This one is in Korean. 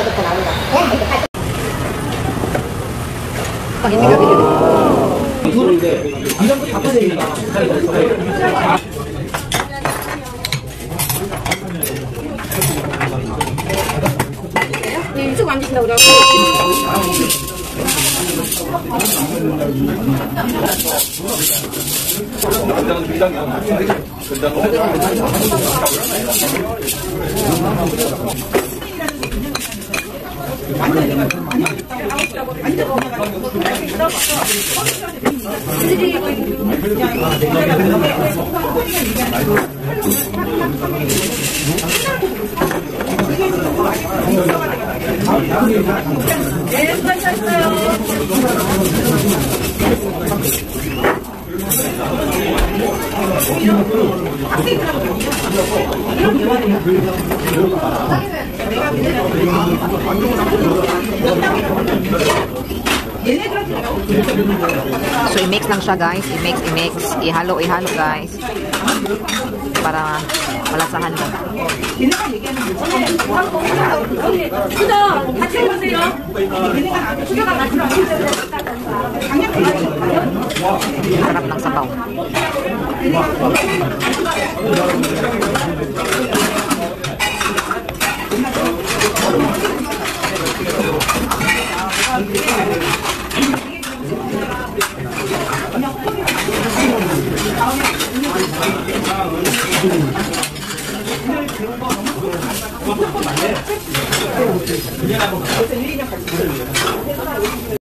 얘기부터 나온 것 같아. 막 인디가 비교. 둘인데 이런 거다 빠져있다. 이쪽 만드신다고 그러고. 네, 수고하셨어요. So, i-mix lang siya, guys. I-mix, i-mix. Ihalo, ihalo, guys. Para malasahan mo. Sarap ng sabaw. 그냥 한번 가. 일 같이.